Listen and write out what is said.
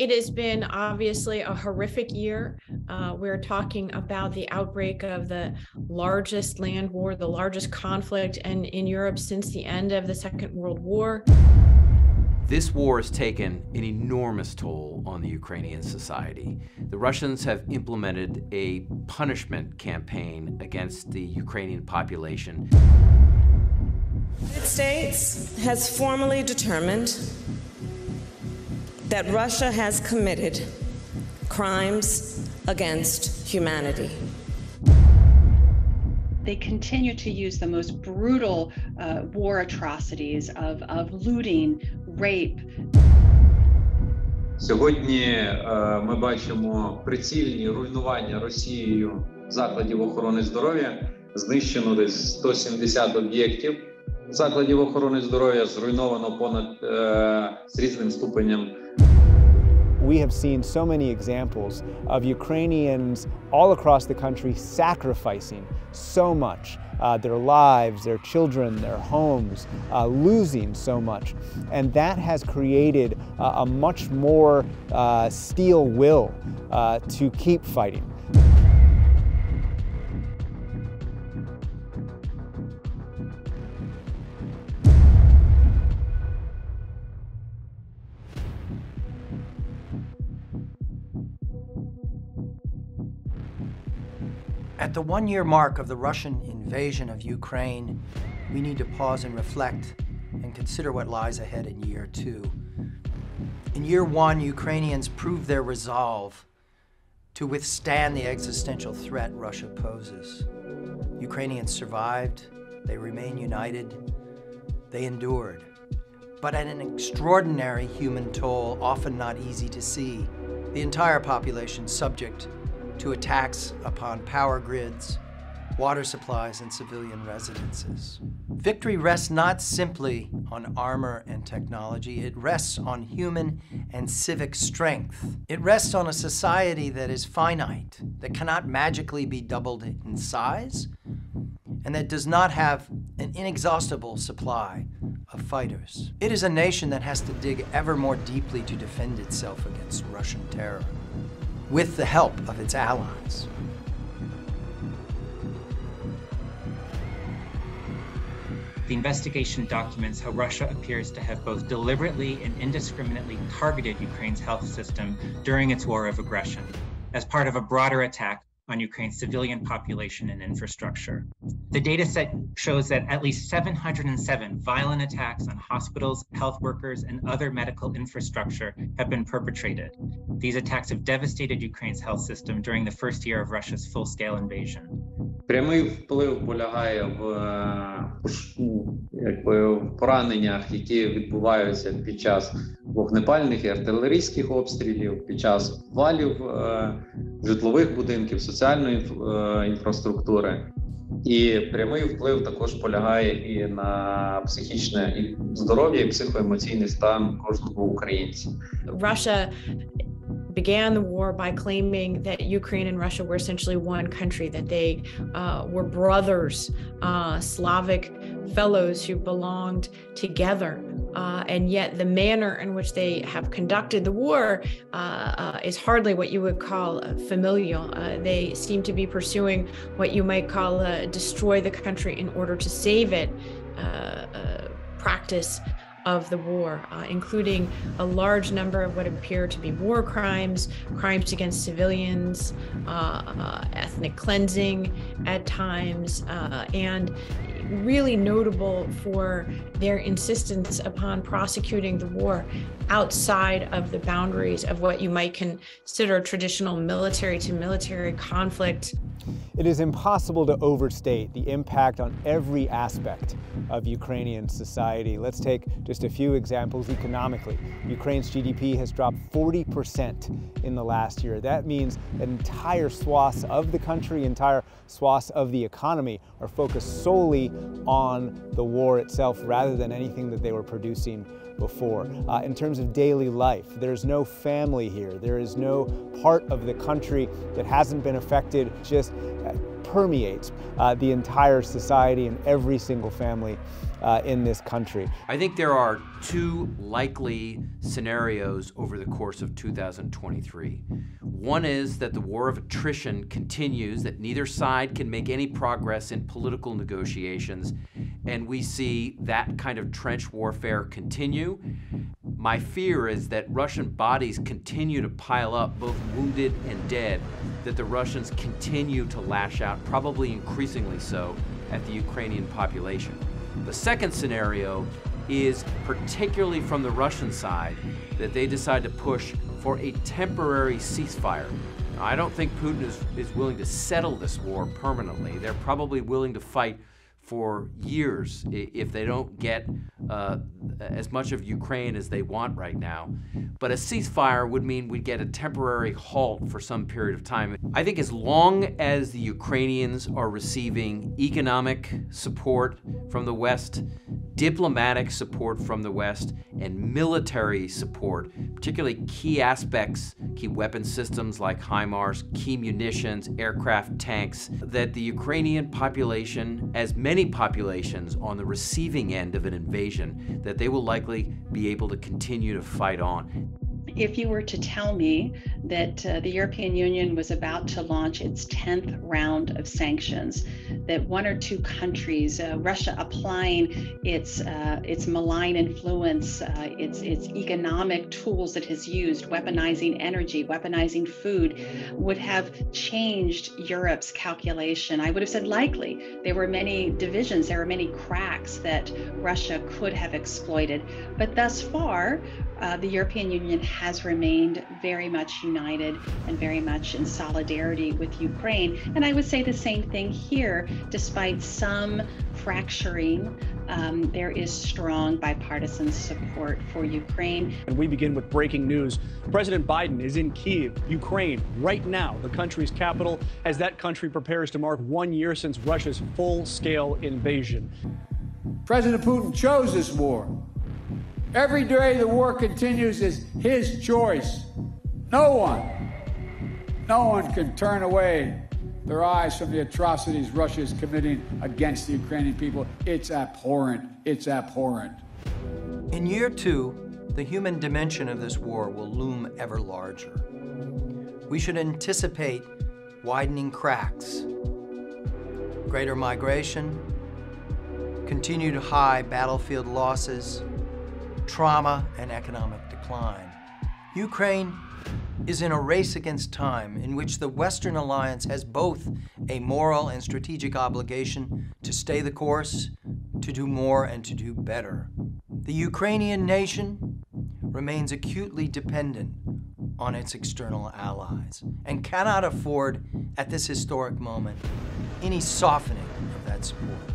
It has been obviously a horrific year. Uh, we're talking about the outbreak of the largest land war, the largest conflict in, in Europe since the end of the Second World War. This war has taken an enormous toll on the Ukrainian society. The Russians have implemented a punishment campaign against the Ukrainian population. The United States has formally determined that Russia has committed crimes against humanity. They continue to use the most brutal uh, war atrocities of, of looting, rape. Сьогодні е, ми бачимо прицільні руйнування Росією закладів охорони здоров'я. Знищено десь 170 об'єктів закладів охорони здоров'я, зруйновано понад е, з різним ступенем we have seen so many examples of Ukrainians all across the country sacrificing so much uh, their lives, their children, their homes, uh, losing so much. And that has created uh, a much more uh, steel will uh, to keep fighting. At the one year mark of the Russian invasion of Ukraine, we need to pause and reflect and consider what lies ahead in year two. In year one, Ukrainians proved their resolve to withstand the existential threat Russia poses. Ukrainians survived, they remain united, they endured, but at an extraordinary human toll, often not easy to see. The entire population subject to attacks upon power grids, water supplies, and civilian residences. Victory rests not simply on armor and technology, it rests on human and civic strength. It rests on a society that is finite, that cannot magically be doubled in size, and that does not have an inexhaustible supply of fighters. It is a nation that has to dig ever more deeply to defend itself against Russian terror with the help of its allies. The investigation documents how Russia appears to have both deliberately and indiscriminately targeted Ukraine's health system during its war of aggression as part of a broader attack on Ukraine's civilian population and infrastructure. The data set shows that at least 707 violent attacks on hospitals, health workers, and other medical infrastructure have been perpetrated. These attacks have devastated Ukraine's health system during the first year of Russia's full-scale invasion. Прямий вплив полягає в, якби, в пораненнях, які відбуваються під час вогнепальних і артилерійських обстрілів, під час валів житлових будинків, соціальної інфраструктури. І прямий вплив також полягає і на психічне і здоров'я і психоемоційний стан кожного українця. Russia began the war by claiming that Ukraine and Russia were essentially one country, that they uh, were brothers, uh, Slavic fellows who belonged together. Uh, and yet, the manner in which they have conducted the war is hardly what you would call familial. they seem to be pursuing what you might call destroy the country in order to save it practice of the war, uh, including a large number of what appear to be war crimes, crimes against civilians, uh, uh, ethnic cleansing at times, and really notable for their insistence upon prosecuting the war outside of the boundaries of what you might consider traditional military to military conflict. It is impossible to overstate the impact on every aspect of Ukrainian society. Let's take just a few examples economically. Ukraine's GDP has dropped 40% in the last year. That means entire swaths of the country, entire swaths of the economy are focused solely on the war itself rather than anything that they were producing before. Uh, in terms of daily life, there's no family here. There is no part of the country that hasn't been affected. Just permeates uh, the entire society and every single family uh, in this country. I think there are two likely scenarios over the course of 2023. One is that the war of attrition continues, that neither side can make any progress in political negotiations, and we see that kind of trench warfare continue. My fear is that Russian bodies continue to pile up, both wounded and dead, that the Russians continue to lash out, probably increasingly so, at the Ukrainian population. The second scenario is particularly from the Russian side that they decide to push for a temporary ceasefire. Now, I don't think Putin is, is willing to settle this war permanently. They're probably willing to fight for years if they don't get uh, as much of Ukraine as they want right now. But a ceasefire would mean we'd get a temporary halt for some period of time. I think as long as the Ukrainians are receiving economic support from the West, diplomatic support from the West, and military support, particularly key aspects, key weapon systems like HIMARS, key munitions, aircraft, tanks, that the Ukrainian population, as many populations on the receiving end of an invasion, that they will likely be able to continue to fight on if you were to tell me that uh, the European Union was about to launch its 10th round of sanctions, that one or two countries, uh, Russia applying its uh, its malign influence, uh, its its economic tools that has used, weaponizing energy, weaponizing food, would have changed Europe's calculation. I would have said likely. There were many divisions, there were many cracks that Russia could have exploited. But thus far, uh, the European Union has remained very much united and very much in solidarity with Ukraine. And I would say the same thing here, despite some fracturing. Um, there is strong bipartisan support for Ukraine. And we begin with breaking news. President Biden is in Kiev, Ukraine, right now, the country's capital, as that country prepares to mark one year since Russia's full scale invasion. President Putin chose this war. Every day the war continues is his choice. No one, no one can turn away their eyes from the atrocities Russia is committing against the Ukrainian people. It's abhorrent. It's abhorrent. In year two, the human dimension of this war will loom ever larger. We should anticipate widening cracks, greater migration, continued high battlefield losses, trauma, and economic decline. Ukraine is in a race against time in which the Western alliance has both a moral and strategic obligation to stay the course, to do more, and to do better. The Ukrainian nation remains acutely dependent on its external allies and cannot afford, at this historic moment, any softening of that support.